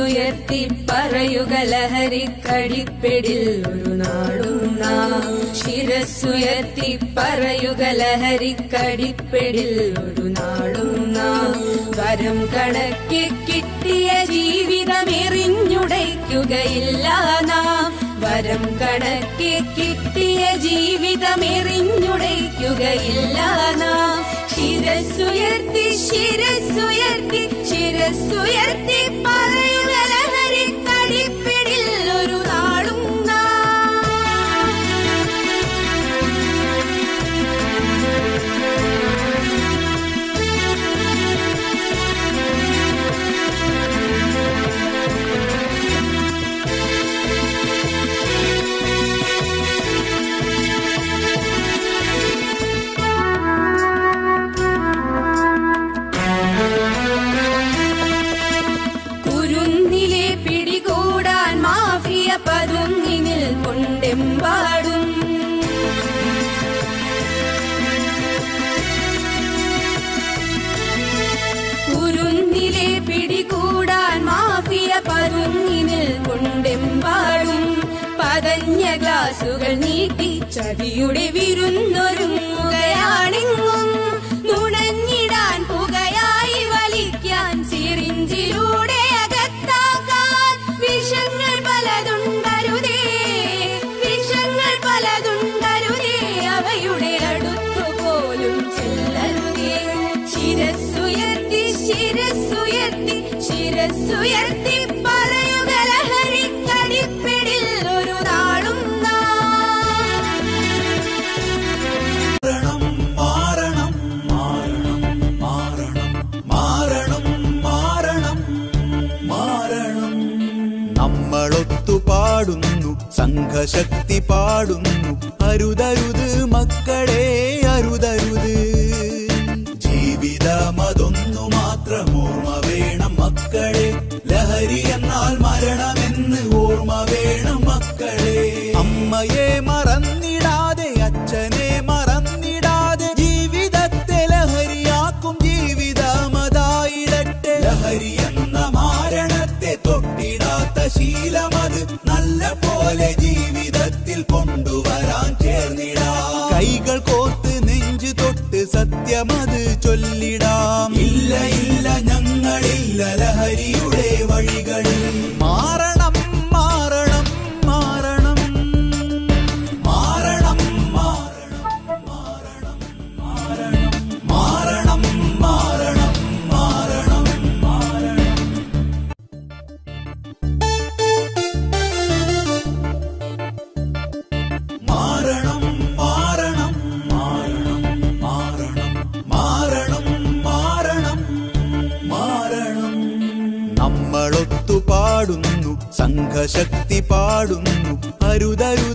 ശിരസ്സുയർത്തി പറയുക ലഹരിക്കടിപ്പിടിൽ ഒരു നാടും നാം. ശിരസ്സുയർത്തി പറയുക ലഹരിക്കടിപ്പിടിൽ ഒരു നാടും നാം. വരം കണക്കി കിട്ടിയ ജീവിതം ജീവിതമെറിഞ്ഞുടയ്ക്കുകയില്ല നാം. വരം കണക്കി കിട്ടിയ ജീവിതം ജീവിതമെറിഞ്ഞുടയ്ക്കുകയില്ല നാം. ശിരസ്സുയർത്തി ശിരസ്സുയർത്തി ശിരസ്സുയർത്തി പറയുക കുരുന്നിലെ പിടികൂടാൻ മാഫിയ പതുങ്ങിനിൽ കൊണ്ടെമ്പാടും പതഞ്ഞ ഗ്ലാസുകൾ നീട്ടി ചതിയുടെ വിരുന്നൊരുങ്ങുകയാണെങ്ങും. നുണഞ്ഞിടാൻ പുകയായി വലിക്കാൻ വിഷങ്ങൾ വിഷങ്ങൾ പോലും സംഘശക്തി പാടുന്നു അരുതരുത് മക്കളെ അരുതരുത് ലഹരി എന്നാൽ മരണമെന്ന് ഓർമ്മ വേണം മക്കളെ. അമ്മയെ മറന്നിടാതെ അച്ഛനെ മറന്നിടാതെ ജീവിതത്തെ ലഹരിയാക്കും ജീവിതമതായിടട്ടെ. ലഹരി എന്ന മാരണത്തെ തൊട്ടിടാത്ത ശീലമത് നല്ല പോലെ ജീവിതത്തിൽ കൊണ്ടുവരാൻ ചേർന്നിടാം. കൈകൾ കോത്ത് നെഞ്ചു തൊട്ട് സത്യമത് ചൊല്ലിടാം. ഇല്ല ഇല്ല ഞങ്ങളില്ല ലഹരിയുടെ പാടുന്നു. സംഘശക്തി പാടുന്നു. മക്കളെ